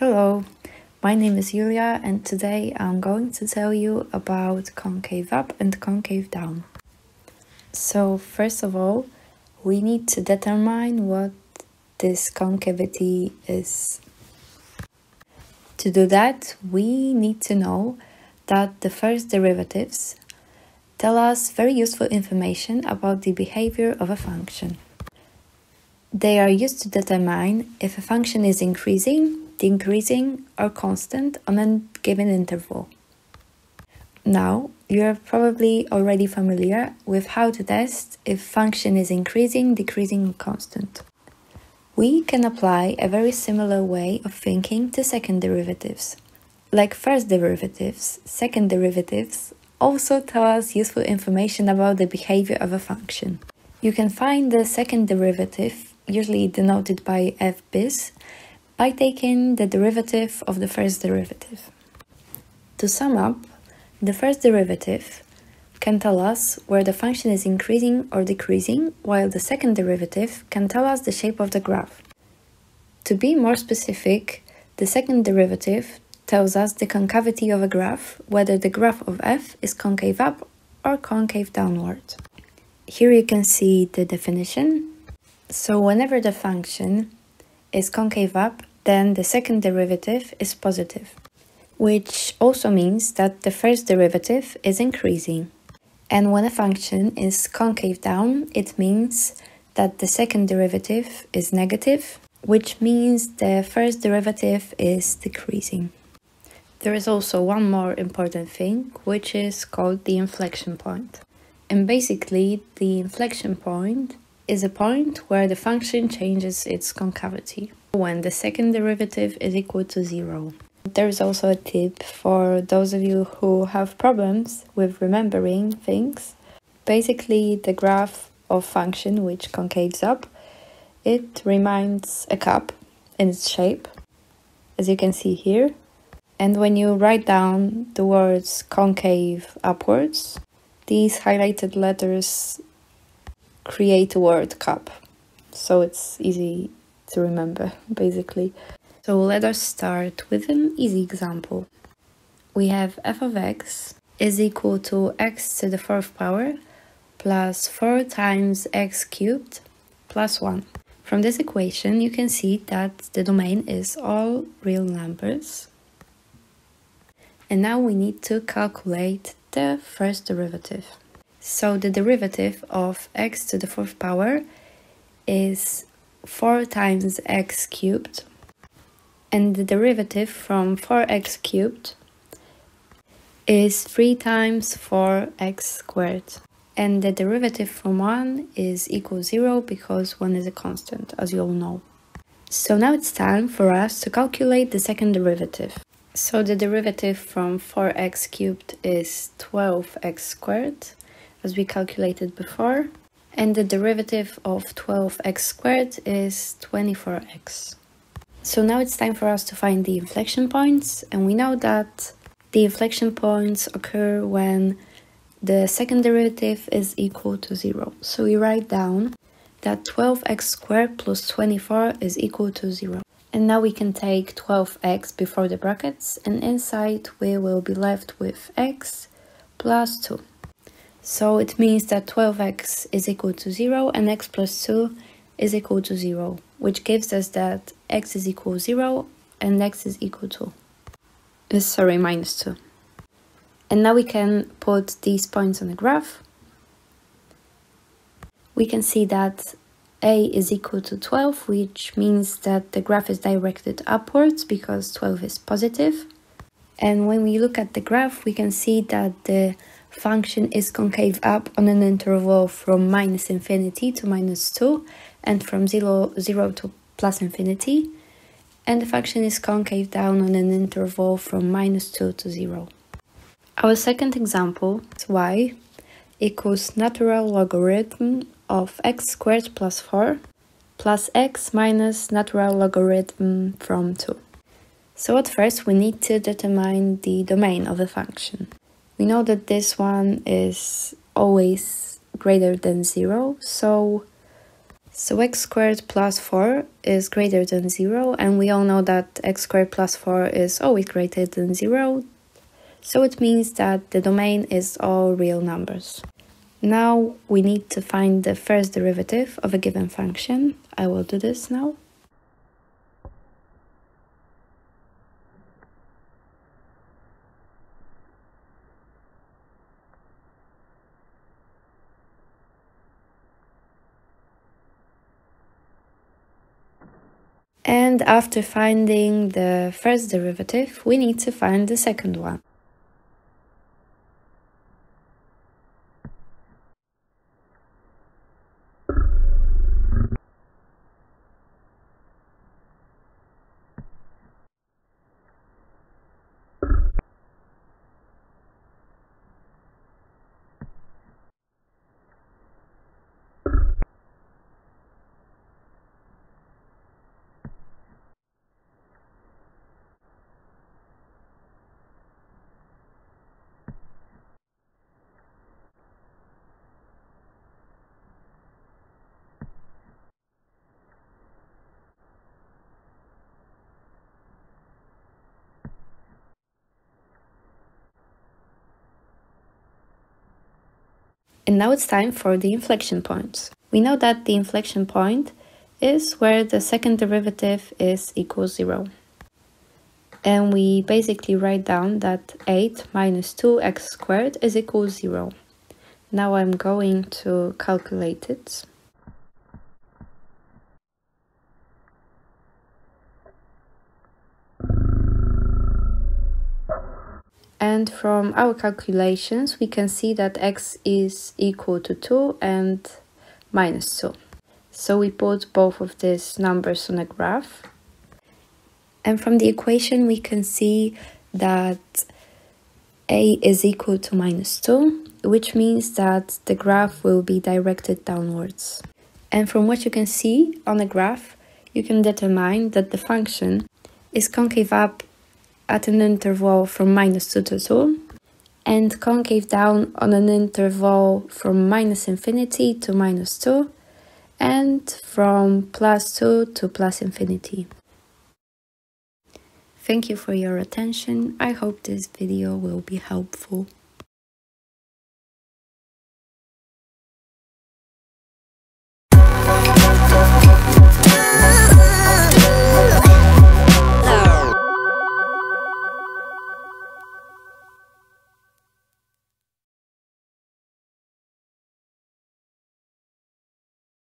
Hello, my name is Julia and today I'm going to tell you about concave up and concave down. So first of all, we need to determine what this concavity is. To do that, we need to know that the first derivatives tell us very useful information about the behavior of a function. They are used to determine if a function is increasing decreasing or constant on a given interval. Now, you're probably already familiar with how to test if function is increasing, decreasing, or constant. We can apply a very similar way of thinking to second derivatives. Like first derivatives, second derivatives also tell us useful information about the behavior of a function. You can find the second derivative, usually denoted by f bis, by taking the derivative of the first derivative. To sum up, the first derivative can tell us where the function is increasing or decreasing, while the second derivative can tell us the shape of the graph. To be more specific, the second derivative tells us the concavity of a graph, whether the graph of f is concave up or concave downward. Here you can see the definition. So whenever the function is concave up, then the second derivative is positive, which also means that the first derivative is increasing. And when a function is concave down, it means that the second derivative is negative, which means the first derivative is decreasing. There is also one more important thing, which is called the inflection point. And basically, the inflection point is a point where the function changes its concavity when the second derivative is equal to zero. There's also a tip for those of you who have problems with remembering things. Basically, the graph of function which concaves up, it reminds a cup in its shape, as you can see here. And when you write down the words concave upwards, these highlighted letters create a word cup. So it's easy to remember, basically. So let us start with an easy example. We have f of x is equal to x to the fourth power plus 4 times x cubed plus 1. From this equation, you can see that the domain is all real numbers. And now we need to calculate the first derivative. So the derivative of x to the fourth power is 4 times x cubed and the derivative from 4x cubed is 3 times 4x squared and the derivative from 1 is equal 0 because 1 is a constant as you all know. So now it's time for us to calculate the second derivative. So the derivative from 4x cubed is 12x squared as we calculated before. And the derivative of 12x squared is 24x. So now it's time for us to find the inflection points. And we know that the inflection points occur when the second derivative is equal to 0. So we write down that 12x squared plus 24 is equal to 0. And now we can take 12x before the brackets and inside we will be left with x plus 2. So it means that 12x is equal to 0 and x plus 2 is equal to 0, which gives us that x is equal to 0 and x is equal to, uh, sorry, minus 2. And now we can put these points on the graph. We can see that a is equal to 12, which means that the graph is directed upwards because 12 is positive. And when we look at the graph, we can see that the function is concave up on an interval from minus infinity to minus 2 and from 0, 0 to plus infinity and the function is concave down on an interval from minus 2 to 0. Our second example is y equals natural logarithm of x squared plus 4 plus x minus natural logarithm from 2. So at first we need to determine the domain of the function. We know that this one is always greater than 0, so So x squared plus 4 is greater than 0 and we all know that x squared plus 4 is always greater than 0 so it means that the domain is all real numbers. Now we need to find the first derivative of a given function. I will do this now. And after finding the first derivative, we need to find the second one. And now it's time for the inflection points. We know that the inflection point is where the second derivative is equal 0. And we basically write down that 8 minus 2x squared is equal 0. Now I'm going to calculate it. And from our calculations, we can see that x is equal to 2 and minus 2. So we put both of these numbers on a graph. And from the equation, we can see that a is equal to minus 2, which means that the graph will be directed downwards. And from what you can see on the graph, you can determine that the function is concave up at an interval from minus 2 to 2 and concave down on an interval from minus infinity to minus 2 and from plus 2 to plus infinity. Thank you for your attention. I hope this video will be helpful.